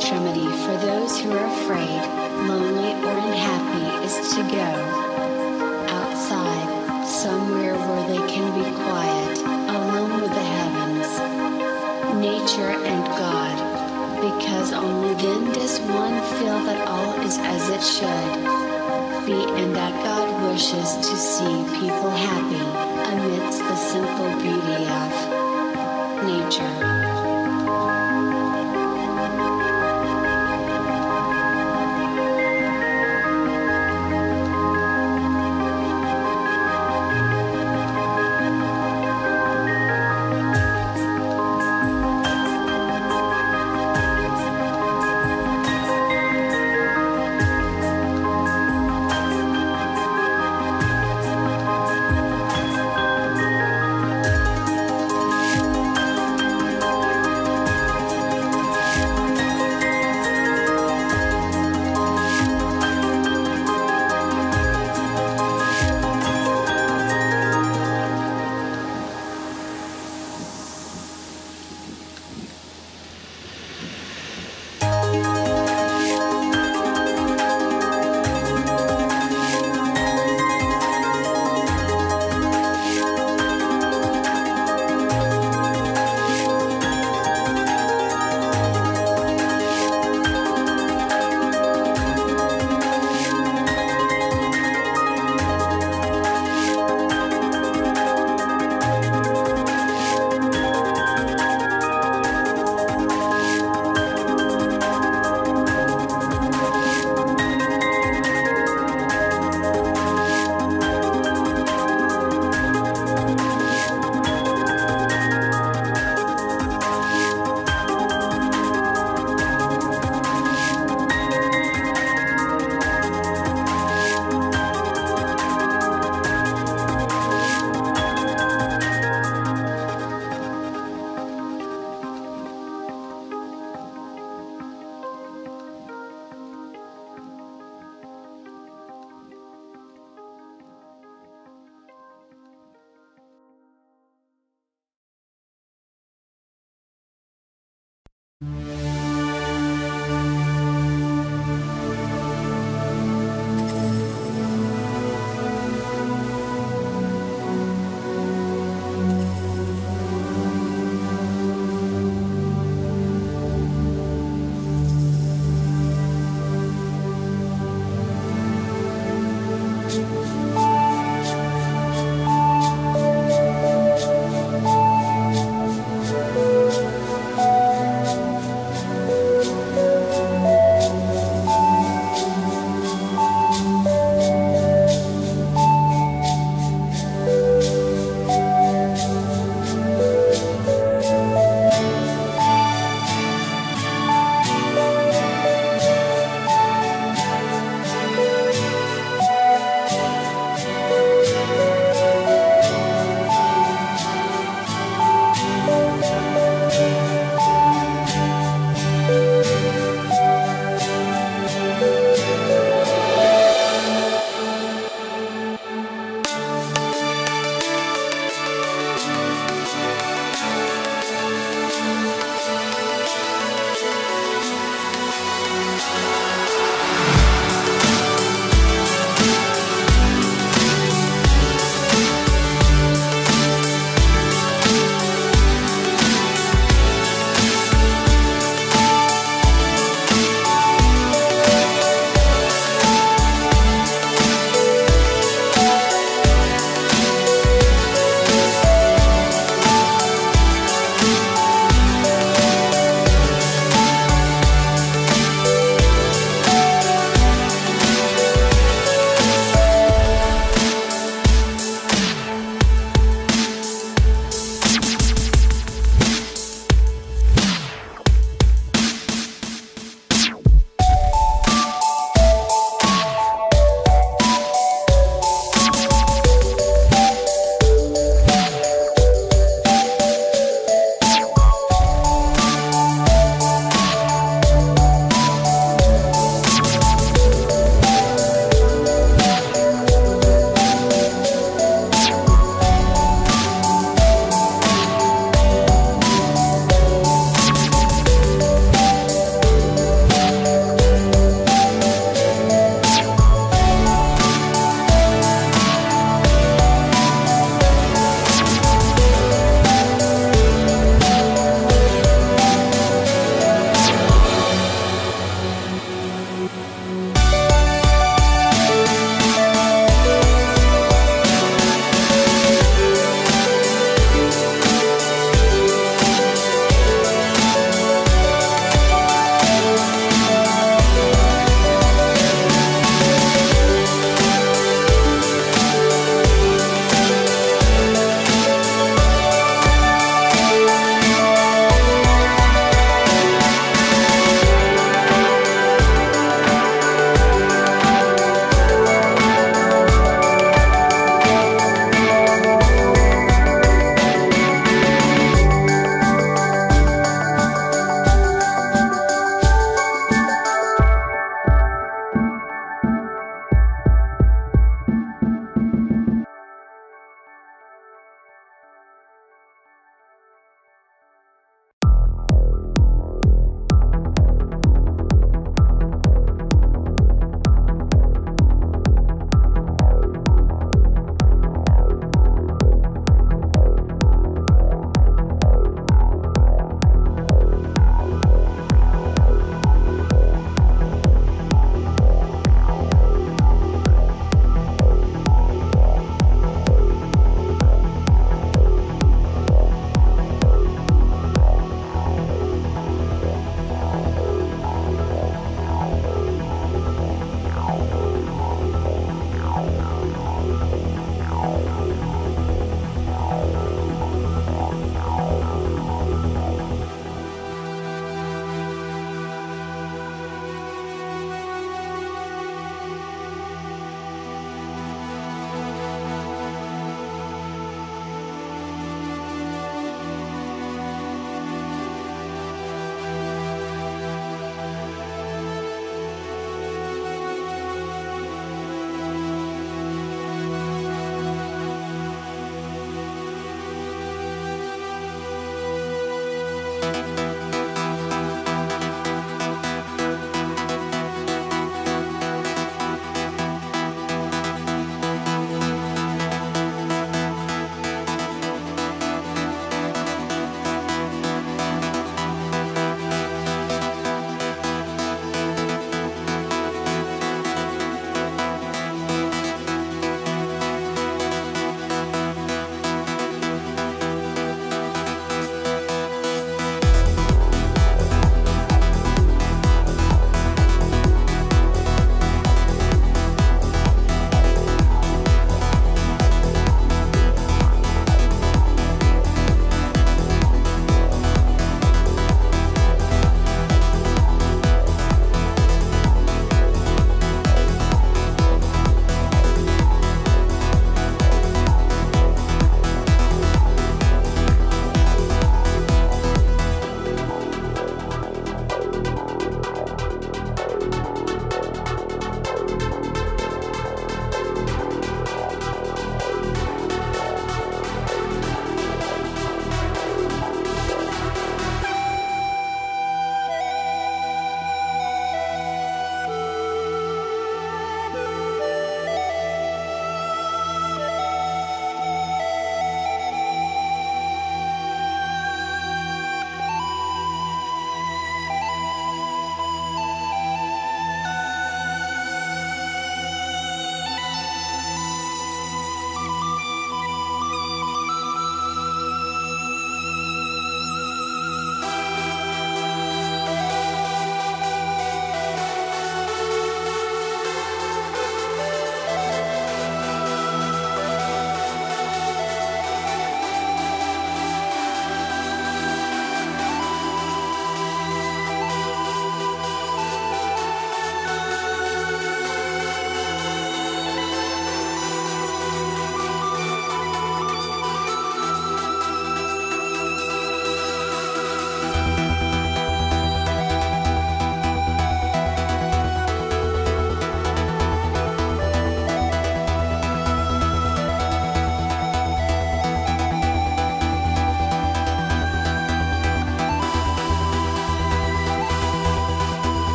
for those who are afraid, lonely, or unhappy is to go outside, somewhere where they can be quiet, alone with the heavens, nature, and God. Because only then does one feel that all is as it should be and that God wishes to see people happy amidst the simple beauty of nature.